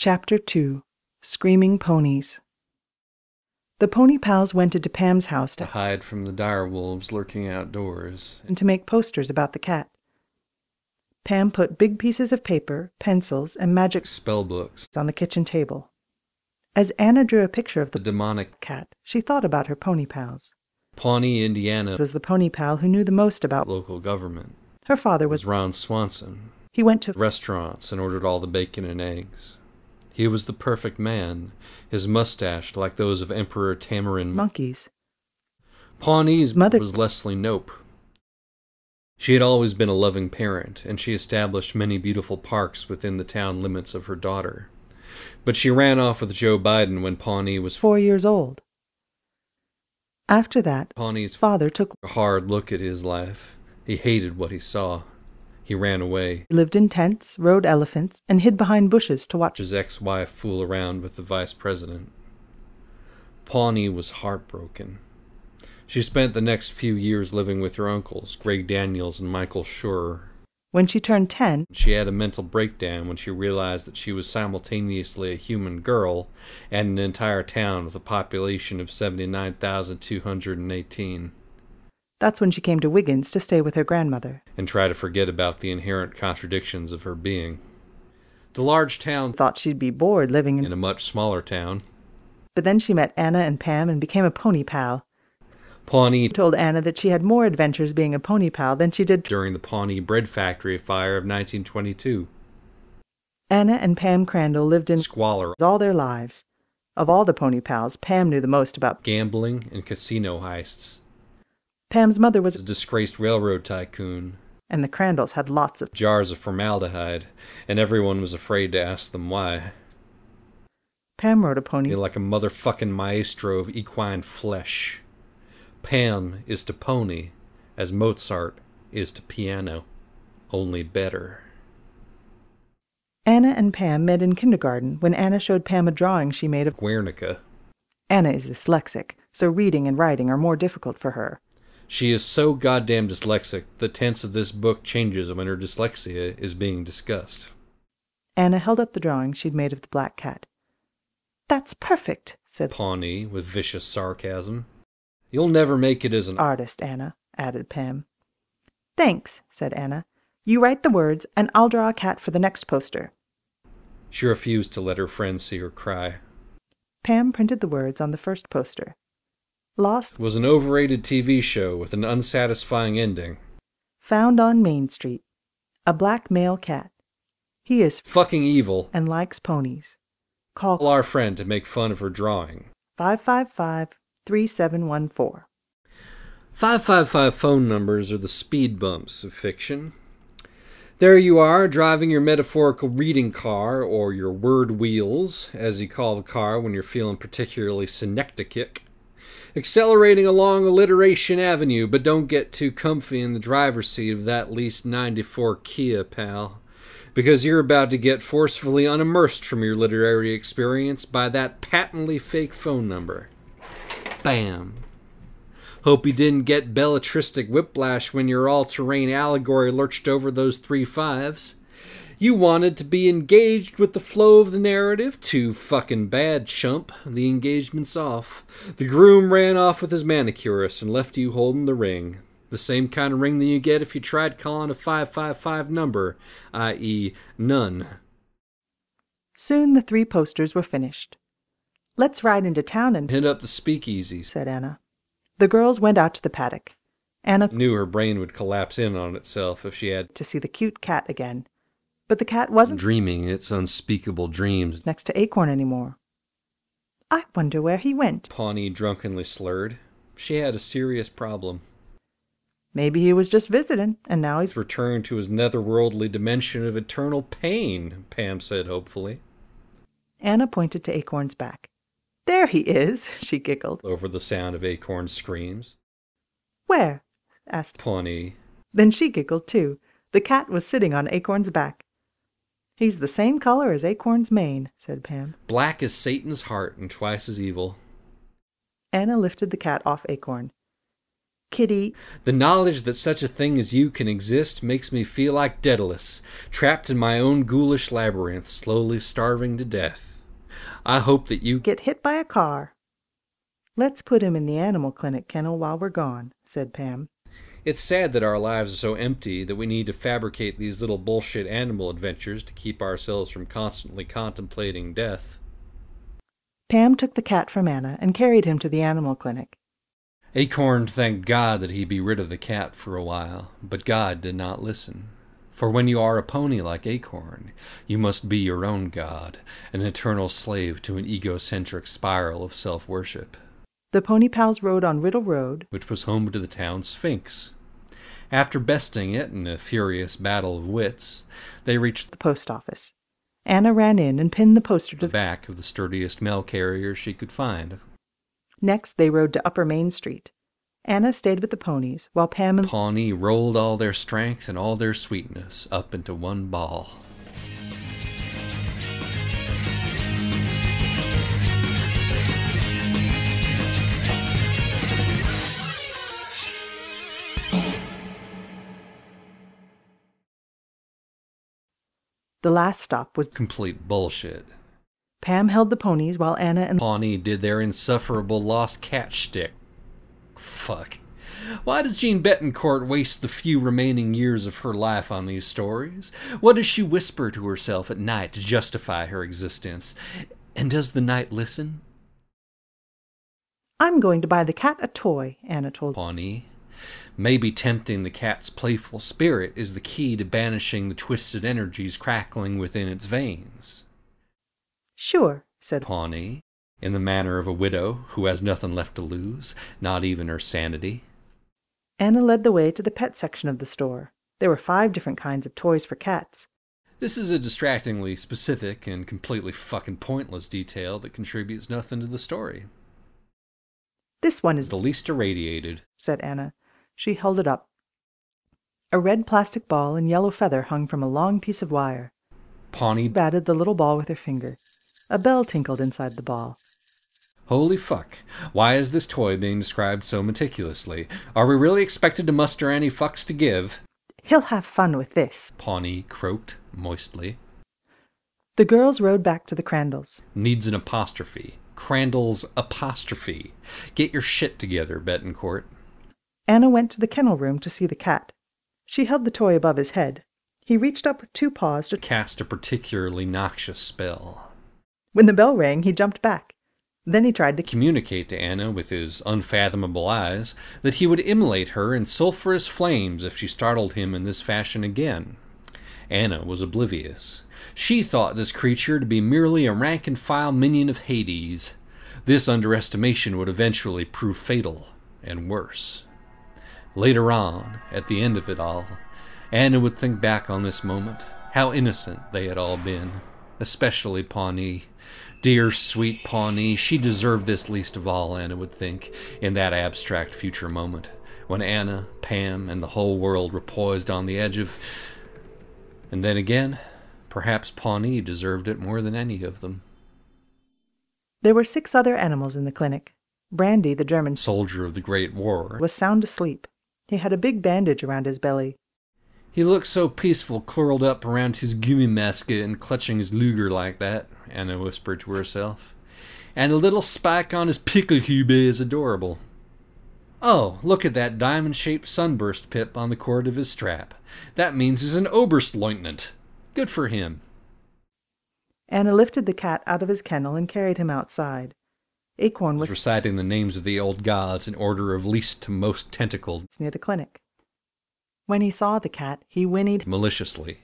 Chapter 2 Screaming Ponies The Pony Pals went into Pam's house to to, hide from the dire wolves lurking outdoors. and to make posters about the cat. Pam put big pieces of paper, pencils, and magic Spell books. on the kitchen table. As Anna drew a picture of The the demonic cat, she thought about her pony pals. Pawnee, Indiana was the pony pal who knew the most about. local government. Her father was was. Ron Swanson. He went to Restaurants and ordered all the bacon and eggs. He was the perfect man, his mustache like those of Emperor Tamarin. monkeys. Pawnee's Mother- was Leslie Knope. She had always been a loving parent, and she established many beautiful parks within the town limits of her daughter. But she ran off with Joe Biden when Pawnee was four years old. After that, Pawnee's father took a hard look at his life. He hated what he saw. He ran away. lived in tents, rode elephants, and hid behind bushes to watch. His ex wife fool around with the vice president. Pawnee was heartbroken. She spent the next few years living with her uncles, Greg Daniels and Michael Schur. When she turned ten, She had a mental breakdown when she realized that she was simultaneously a human girl and an entire town with a population of 79,218, that's when she came to Wiggins to stay with her grandmother. and try to forget about the inherent contradictions of her being. The large town Thought she'd be bored living in. in a much smaller town, But then she met Anna and Pam and became a pony pal. Pawnee told Anna that she had more adventures being a pony pal than she did. during the Pawnee Bread Factory fire of 1922. Anna and Pam Crandall lived in Squalor, all their lives. Of all the pony pals, Pam knew the most about. gambling, and casino heists. Pam's mother was A disgraced railroad tycoon, and the Crandalls had lots of. jars of formaldehyde, and everyone was afraid to ask them why. Pam rode a pony. You're like a motherfucking maestro of equine flesh. Pam is to pony as Mozart is to piano, only better. Anna and Pam met in kindergarten when Anna showed Pam a drawing she made of. Guernica. Anna is dyslexic, so reading and writing are more difficult for her. She is so goddamn dyslexic, the tense of this book changes when her dyslexia is being discussed. Anna held up the drawing she'd made of the black cat. That's perfect, said Pawnee with vicious sarcasm. You'll never make it as an artist, Anna, added Pam. Thanks, said Anna. You write the words, and I'll draw a cat for the next poster. She refused to let her friends see her cry. Pam printed the words on the first poster. Lost, was an overrated TV show with an unsatisfying ending. found on Main Street. A black male cat. He is Fucking evil. and likes ponies. Call our friend to make fun of her drawing. 555 3714. 555 phone numbers are the speed bumps of fiction. There you are, driving your metaphorical reading car, or your word wheels, as you call the car when you're feeling particularly synecdochic. Accelerating along Alliteration Avenue, but don't get too comfy in the driver's seat of that least 94 Kia, pal. Because you're about to get forcefully unimmersed from your literary experience by that patently fake phone number. Bam. Hope you didn't get belletristic whiplash when your all terrain allegory lurched over those three fives. You wanted to be engaged with the flow of the narrative? Too fucking bad, chump. The engagement's off. The groom ran off with his manicurist and left you holding the ring. The same kind of ring that you get if you tried calling a 555 number, i.e., none. Soon the three posters were finished. Let's ride into town and, Hit up the speakeasies. said Anna. The girls went out to the paddock. Anna Knew her brain would collapse in on itself if she had to see the cute cat again. But the cat wasn't dreaming its unspeakable dreams. next to Acorn anymore. I wonder where he went. Pawnee drunkenly slurred. She had a serious problem. Maybe he was just visiting, and now he's returned to his netherworldly dimension of eternal pain, Pam said hopefully, Anna pointed to Acorn's back. There he is, she giggled. over the sound of Acorn's screams. Where? asked. Pawnee, Then she giggled too. The cat was sitting on Acorn's back. He's the same color as Acorn's mane, said Pam. black as Satan's heart and twice as evil. Anna lifted the cat off Acorn. Kitty, The knowledge that such a thing as you can exist makes me feel like Daedalus, trapped in my own ghoulish labyrinth, slowly starving to death. I hope that you get hit by a car. Let's put him in the animal clinic kennel while we're gone, said Pam. It's sad that our lives are so empty that we need to fabricate these little bullshit animal adventures to keep ourselves from constantly contemplating death. Pam took the cat from Anna and carried him to the animal clinic. Acorn thanked God that he be rid of the cat for a while, but God did not listen. For when you are a pony like Acorn, you must be your own God, an eternal slave to an egocentric spiral of self worship, The pony pals rode on Riddle Road. which was home to the town Sphinx. After besting it in a furious battle of wits, they reached the post office. Anna ran in and pinned the poster to the back of the sturdiest mail carrier she could find. Next, they rode to Upper Main Street. Anna stayed with the ponies, while Pam and Pawnee rolled all their strength and all their sweetness up into one ball. The last stop was Complete bullshit. Pam held the ponies while Anna and Pawnee did their insufferable lost cat shtick. Fuck. Why does Jeanne Betancourt waste the few remaining years of her life on these stories? What does she whisper to herself at night to justify her existence? And does the night listen? I'm going to buy the cat a toy, Anna told Pawnee. Maybe tempting the cat's playful spirit is the key to banishing the twisted energies crackling within its veins. Sure, said Pawnee, in the manner of a widow who has nothing left to lose, not even her sanity. Anna led the way to the pet section of the store. There were five different kinds of toys for cats. This is a distractingly specific and completely fucking pointless detail that contributes nothing to the story. This one Is the least irradiated. said Anna. She held it up. A red plastic ball and yellow feather hung from a long piece of wire. Pawnee, Batted the little ball with her finger. A bell tinkled inside the ball. holy fuck. Why is this toy being described so meticulously? Are we really expected to muster any fucks to give? He'll have fun with this. Pawnee croaked moistly. The girls rode back to the Crandalls. Needs an apostrophe. Crandall's apostrophe. Get your shit together, Betancourt. Anna went to the kennel room to see the cat. She held the toy above his head. He reached up with two paws to. Cast a particularly noxious spell. When the bell rang, he jumped back. Then he tried to. communicate to Anna with his unfathomable eyes that he would immolate her in sulphurous flames if she startled him in this fashion again. Anna was oblivious. She thought this creature to be merely a rank and file minion of Hades. This underestimation would eventually prove fatal, and worse. Later on, at the end of it all, Anna would think back on this moment, how innocent they had all been, especially Pawnee. Dear sweet Pawnee, she deserved this least of all, Anna would think, in that abstract future moment, when Anna, Pam, and the whole world were poised on the edge of. And then again, perhaps Pawnee deserved it more than any of them. There were six other animals in the clinic. Brandy, the German, Soldier of the Great War. was sound asleep. He had a big bandage around his belly. He looked so peaceful, curled up around his gummy mask and clutching his Luger like that, Anna whispered to herself. And the little spike on his pickelhaube is adorable. Oh, look at that diamond shaped sunburst pip on the cord of his strap. That means he's an Oberstleutnant. Good for him. Anna lifted the cat out of his kennel and carried him outside. Acorn Was reciting the names of the old gods in order of least to most tentacled near the clinic. When he saw the cat, he whinnied. maliciously.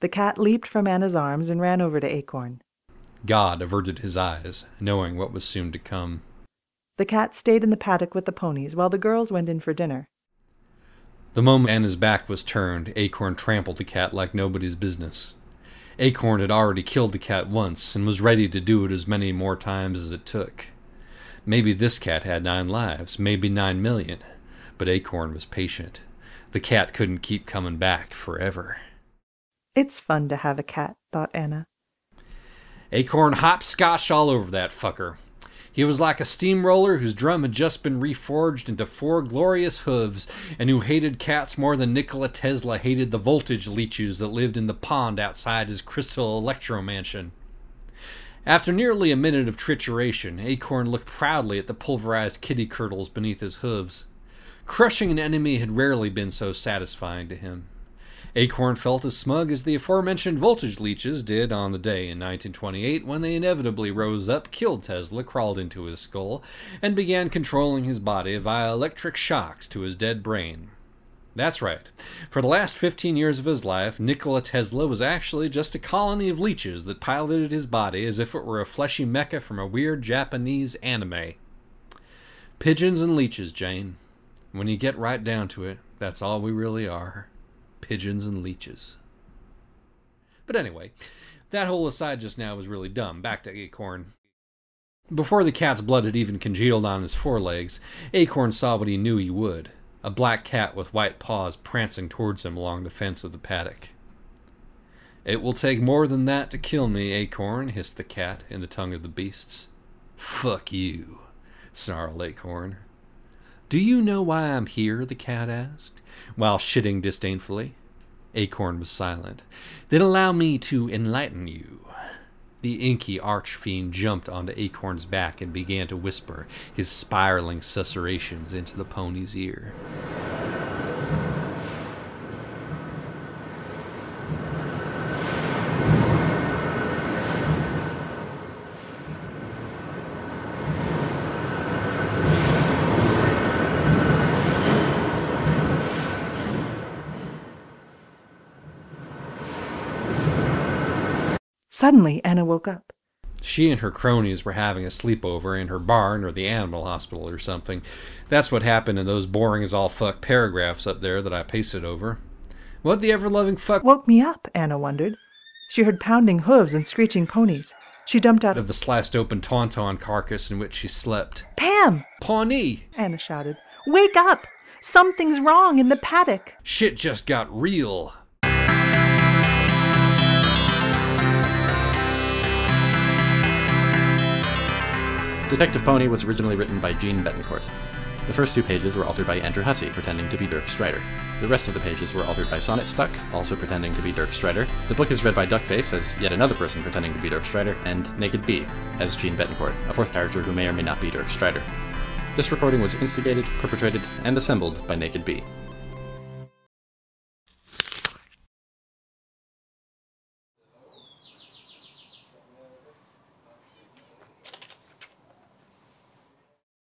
The cat leaped from Anna's arms and ran over to Acorn. God averted his eyes, knowing what was soon to come. The cat stayed in the paddock with the ponies while the girls went in for dinner. The moment Anna's back was turned, Acorn trampled the cat like nobody's business. Acorn had already killed the cat once and was ready to do it as many more times as it took. Maybe this cat had nine lives, maybe nine million, but Acorn was patient. The cat couldn't keep coming back forever. It's fun to have a cat, thought Anna. Acorn hopscotched all over that fucker. He was like a steamroller whose drum had just been reforged into four glorious hooves, and who hated cats more than Nikola Tesla hated the voltage leeches that lived in the pond outside his crystal electro mansion. After nearly a minute of trituration, Acorn looked proudly at the pulverized kitty curdles beneath his hooves. Crushing an enemy had rarely been so satisfying to him. Acorn felt as smug as the aforementioned voltage leeches did on the day in 1928 when they inevitably rose up, killed Tesla, crawled into his skull, and began controlling his body via electric shocks to his dead brain. That's right. For the last 15 years of his life, Nikola Tesla was actually just a colony of leeches that piloted his body as if it were a fleshy mecha from a weird Japanese anime. Pigeons and leeches, Jane. When you get right down to it, that's all we really are pigeons and leeches. But anyway, that whole aside just now was really dumb. Back to Acorn. Before the cat's blood had even congealed on his forelegs, Acorn saw what he knew he would a black cat with white paws prancing towards him along the fence of the paddock. It will take more than that to kill me, Acorn, hissed the cat in the tongue of the beasts. Fuck you, snarled Acorn. Do you know why I'm here? the cat asked, while shitting disdainfully. Acorn was silent. Then allow me to enlighten you. The inky archfiend jumped onto Acorn's back and began to whisper his spiraling susurrations into the pony's ear. Suddenly, Anna woke up. She and her cronies were having a sleepover in her barn or the animal hospital or something. That's what happened in those boring as all fuck paragraphs up there that I pasted over. What the ever loving fuck Woke me up, Anna wondered. She heard pounding hooves and screeching ponies. She jumped out of of the sliced open tauntaun carcass in which she slept. Pam! Pawnee! Anna shouted. Wake up! Something's wrong in the paddock. Shit just got real. Detective Pony was originally written by Jeanne Betancourt. The first two pages were altered by Andrew Hussie, pretending to be Dirk Strider. The rest of the pages were altered by sonnetstuck, also pretending to be Dirk Strider. The book is read by Duckface as yet another person pretending to be Dirk Strider, and Naked Bee as Jeanne Betancourt, a fourth character who may or may not be Dirk Strider. This recording was instigated, perpetrated, and assembled by Naked Bee.